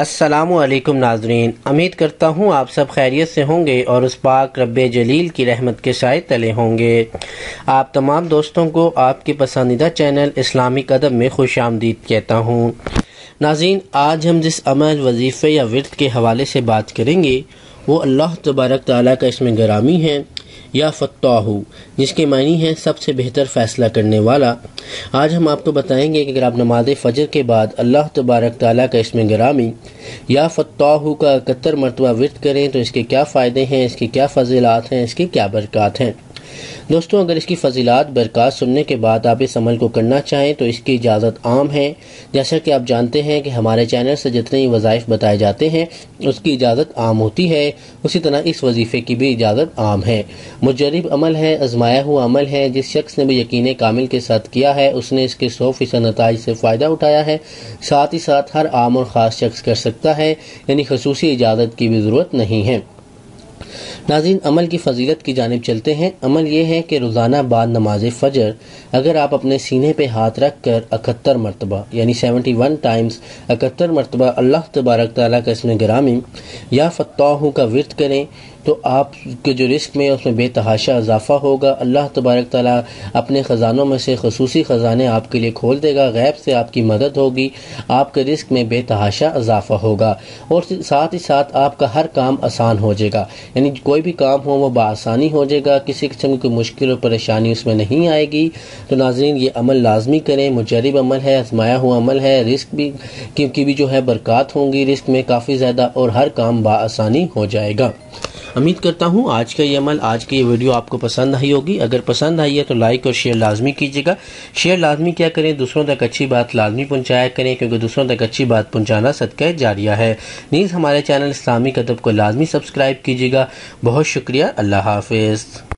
السلام علیکم ناظرین، امید کرتا ہوں آپ سب خیریت سے ہوں گے اور اس پاک رب جلیل کی رحمت کے سائے تلے ہوں گے۔ آپ تمام دوستوں کو آپ کے پسندیدہ چینل اسلامک ادب میں خوش آمدید کہتا ہوں۔ ناظرین، آج ہم جس عمل، وظیفے یا ورد کے حوالے سے بات کریں گے، وہ اللہ تبارک تعالیٰ کا اس میں گرامی ہے۔ یا فتح جس کے معنی ہے سب سے بہتر فیصلہ کرنے والا۔ آج ہم آپ کو بتائیں گے کہ اگر آپ نماز فجر کے بعد اللہ تبارک تعالیٰ کا اسم گرامی یا فتح کا اکہتر مرتبہ ورد کریں تو اس کے کیا فائدے ہیں، اس کے کیا فضیلات ہیں، اس کی کیا برکات ہیں۔ دوستوں اگر اس کی فضیلات برکات سننے کے بعد آپ اس عمل کو کرنا چاہیں تو اس کی اجازت عام ہے۔ جیسا کہ آپ جانتے ہیں کہ ہمارے چینل سے جتنے ہی وظائف بتائے جاتے ہیں، اس کی اجازت عام ہوتی ہے۔ اسی طرح اس وظیفے کی بھی اجازت عام ہے۔ مجرب عمل ہے آزمایا ہوا عمل ہے۔ جس شخص نے بھی یقین کامل کے ساتھ کیا ہے، اس نے اس کے سو فیصد نتائج سے فائدہ اٹھایا ہے۔ ساتھ ہی ساتھ ہر عام اور خاص شخص کر سکتا ہے یعنی خصوصی اجازت کی بھی ضرورت نہیں ہے۔ ناظرین، عمل کی فضیلت کی جانب چلتے ہیں۔ عمل یہ ہے کہ روزانہ بعد نماز فجر اگر آپ اپنے سینے پہ ہاتھ رکھ کر اکہتر مرتبہ یعنی سیونٹی ون ٹائمز اکہتر مرتبہ اللہ تبارک تعالیٰ کا اس میں گرامی یا فتح کا ورد کریں، تو آپ کے جو رزق میں اس میں بے تحاشا اضافہ ہوگا۔ اللہ تبارک تعالیٰ اپنے خزانوں میں سے خصوصی خزانے آپ کے لیے کھول دے گا، غیب سے آپ کی مدد ہوگی، آپ کے رزق میں بے تحاشا اضافہ ہوگا۔ اور ساتھ ہی ساتھ آپ کا ہر کام آسان ہو جائے گا۔ یعنی کوئی بھی کام ہو وہ بآسانی ہو جائے گا، کسی قسم کی کوئی مشکل اور پریشانی اس میں نہیں آئے گی۔ تو ناظرین، یہ عمل لازمی کریں، مجرب عمل ہے، آزمایا ہوا عمل ہے۔ رزق بھی کی بھی جو ہے برکات ہوں گی، رزق میں کافی زیادہ اور ہر کام بآسانی ہو جائے گا۔ امید کرتا ہوں آج کا یہ عمل، آج کی یہ ویڈیو آپ کو پسند آئی ہوگی۔ اگر پسند آئی ہے تو لائک اور شیئر لازمی کیجیے گا۔ شیئر لازمی کیا کریں؟ دوسروں تک اچھی بات لازمی پہنچایا کریں، کیونکہ دوسروں تک اچھی بات پہنچانا صدقہ جاریہ ہے۔ نیز ہمارے چینل اسلامی ادب کو لازمی سبسکرائب کیجیے گا۔ بہت شکریہ۔ اللہ حافظ۔